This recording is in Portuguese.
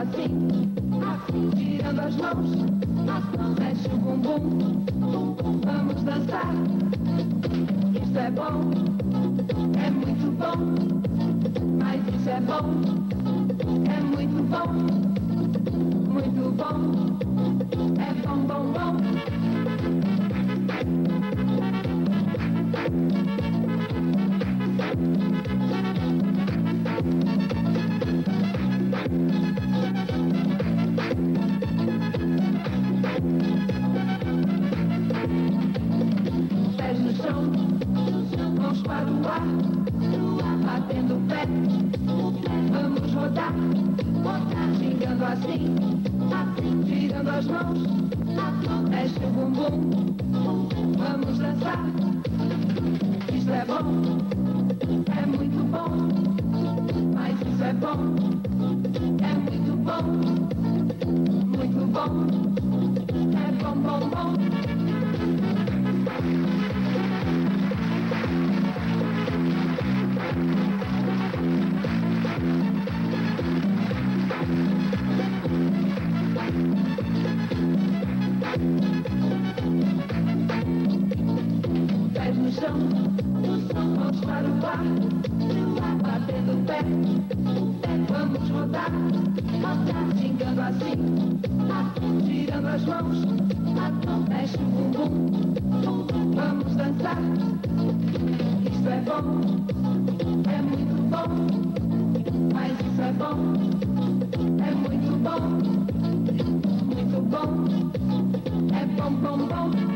assim, assim, tirando as mãos, as mãos, mexe o bumbum, bum, bum, vamos dançar. Isso é bom, é muito bom, mas isso é bom, é muito bom, muito bom, mãos para o ar, batendo o pé, vamos rodar, rodar, gingando assim, assim, tirando as mãos, mexe o bumbum, vamos dançar. Isso é bom, é muito bom, mas isso é bom, é muito bom, muito bom, é bom, bom, bom. Pés no chão, no chão, mãos para o ar, no ar, batendo o pé, o pé, vamos rodar, rodar, gingando assim, assim, tirando as mãos, as mãos, mexe o bumbum, bum, bum, vamos dançar. Isto é bom, é muito bom, mas isso é bom, é muito bom, muito bom, é bom, bom, bom.